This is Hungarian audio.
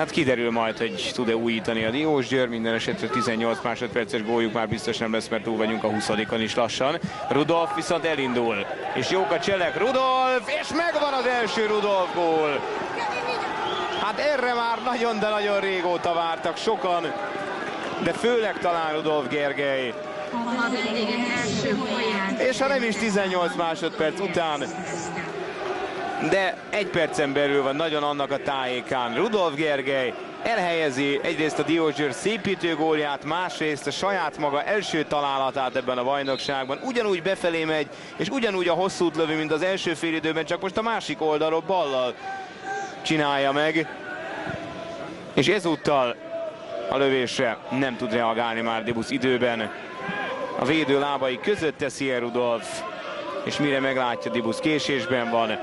Hát kiderül majd, hogy tud-e újítani a Diós Győr, minden esetre 18 másodperces góljuk már biztos nem lesz, mert túl vagyunk a 20 is lassan. Rudolf viszont elindul, és jók a cselek, Rudolf, és megvan az első Rudolf gól. Hát erre már nagyon, de nagyon régóta vártak sokan, de főleg talán Rudolf Gergely. És ha nem is 18 másodperc után, de egy percen belül van nagyon annak a tájékán. Rudolf Gergely elhelyezi egyrészt a Diózsőr szépítő gólját, másrészt a saját maga első találatát ebben a bajnokságban. Ugyanúgy befelé megy, és ugyanúgy a hosszút lövi, mint az első félidőben, csak most a másik oldalról ballal csinálja meg. És ezúttal a lövésre nem tud reagálni már Dibusz időben. A védő lábai között teszi el Rudolf, és mire meglátja Dibusz késésben van,